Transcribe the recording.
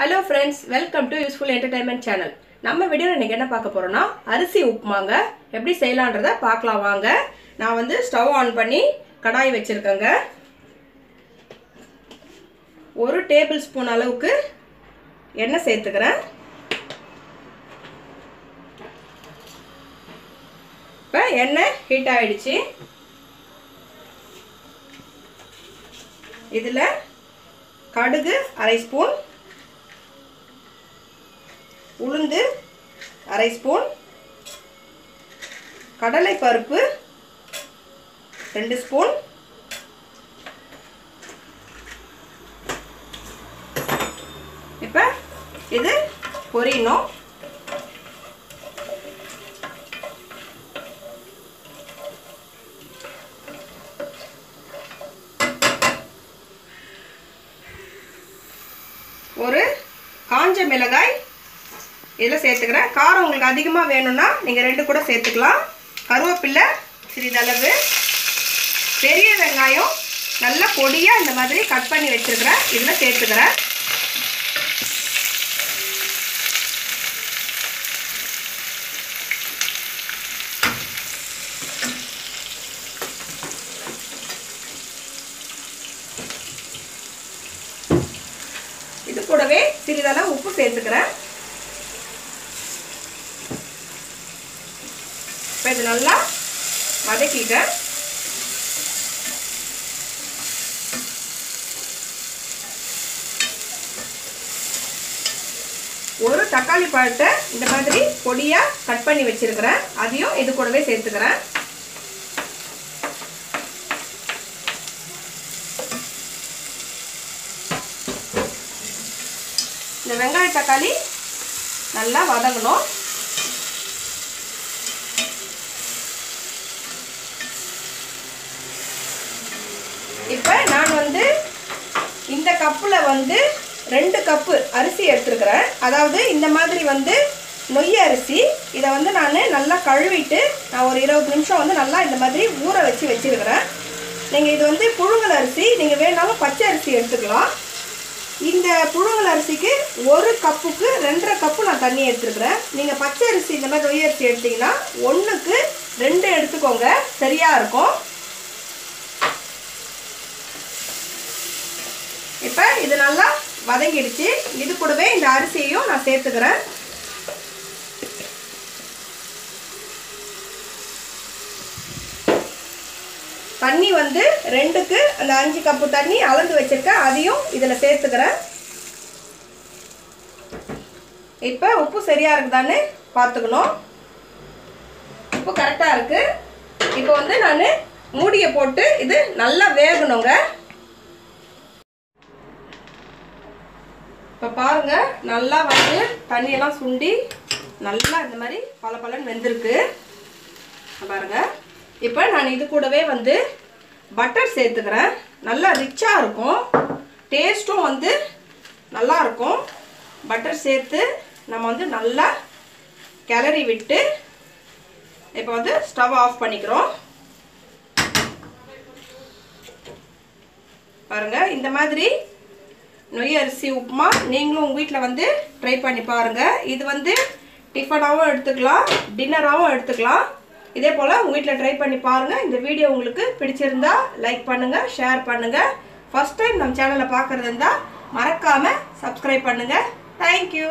Hello friends welcome to useful entertainment channel நம்ம வீடியோவில் இன்றைக்கி என்ன பார்க்க போகிறோம்னா அரிசி உப்புமாங்க. எப்படி செய்யலான்றத பார்க்கலாம் வாங்க. நான் வந்து ஸ்டவ் ஆன் பண்ணி கடாய் வச்சுருக்கேங்க. ஒரு டேபிள் ஸ்பூன் அளவுக்கு எண்ணெய் சேர்த்துக்கிறேன். இப்போ எண்ணெய் ஹீட் ஆகிடுச்சு இதில் கடுகு அரை ஸ்பூன் உளுந்து அரை ஸ்பூன் கடலை பருப்பு ரெண்டு ஸ்பூன் இப்போ இது பொரியணும். ஒரு காஞ்ச மிளகாய் இதில் சேர்த்துக்கிறேன். காரம் உங்களுக்கு அதிகமாக வேணும்னா நீங்கள் ரெண்டு கூட சேர்த்துக்கலாம். கருவேப்பில்லை சிறிதளவு. பெரிய வெங்காயம் நல்லா பொடியாக இந்த மாதிரி கட் பண்ணி வச்சுருக்கிறேன். இதில் சேர்த்துக்கிறேன். இது கூடவே சிறிதளவு உப்பு சேர்த்துக்கிறேன். இப்போ இது நல்லா வதக்கிக்க ஒரு தக்காளி பழத்தை இந்த மாதிரி பொடியாக கட் பண்ணி வச்சிருக்கிறேன். அதையும் இது கூடவே சேர்த்துக்கிறேன். இந்த வெங்காய தக்காளி நல்லா வதங்கணும். இப்போ நான் வந்து இந்த கப்பில் வந்து ரெண்டு கப்பு அரிசி எடுத்துருக்கிறேன். அதாவது இந்த மாதிரி வந்து நொய் அரிசி இதை வந்து நான் நல்லா கழுவிட்டு நான் ஒரு இருபது நிமிஷம் வந்து நல்லா இந்த மாதிரி ஊற வச்சு வச்சுருக்கிறேன். நீங்கள் இது வந்து புழுங்கல் அரிசி நீங்கள் வேணாலும் பச்சை அரிசி எடுத்துக்கலாம். இந்த புழுங்கல் அரிசிக்கு ஒரு கப்புக்கு ரெண்டரை கப்பு நான் தண்ணி எடுத்துருக்குறேன். நீங்கள் பச்சை அரிசி இந்த மாதிரி நொய் அரிசி எடுத்திங்கன்னா ஒன்றுக்கு ரெண்டு எடுத்துக்கோங்க. சரியாக இருக்கும். இப்போ இது நல்லா வதங்கிடுச்சு. இது கூடவே இந்த அரிசியையும் நான் சேர்த்துக்கிறேன். தண்ணி வந்து ரெண்டுக்கு அந்த அஞ்சு கப்பு தண்ணி அளந்து வச்சிருக்கேன் அதையும் இதில் சேர்த்துக்கிறேன். இப்போ உப்பு சரியாக இருக்குதான்னு பார்த்துக்கணும். உப்பு கரெக்டாக இருக்குது இப்போ வந்து நான் மூடியை போட்டு இது நல்லா வேகணுங்க. இப்போ பாருங்க நல்லா வந்து தண்ணியெல்லாம் சுண்டி நல்லா இந்த மாதிரி பல பலன் வெந்திருக்கு பாருங்கள் இப்போ நான் இது கூடவே வந்து பட்டர் சேர்த்துக்கிறேன். நல்லா ரிச்சாக இருக்கும். டேஸ்ட்டும் வந்து நல்லா இருக்கும். பட்டர் சேர்த்து நம்ம வந்து நல்லா கிளறி விட்டு இப்போ வந்து ஸ்டவ் ஆஃப் பண்ணிக்கிறோம். பாருங்கள் இந்த மாதிரி நொய் அரிசி உப்புமா நீங்களும் உங்கள் வீட்டில் வந்து ட்ரை பண்ணி பாருங்கள் இது வந்து டிஃபனாகவும் எடுத்துக்கலாம் டின்னராகவும் எடுத்துக்கலாம். இதே போல் உங்கள் வீட்டில் ட்ரை பண்ணி பாருங்கள் இந்த வீடியோ உங்களுக்கு பிடிச்சிருந்தா லைக் பண்ணுங்கள் ஷேர் பண்ணுங்கள் ஃபஸ்ட் டைம் நம்ம சேனலை பார்க்குறது இருந்தால் மறக்காமல் சப்ஸ்கிரைப் பண்ணுங்கள் தேங்க்யூ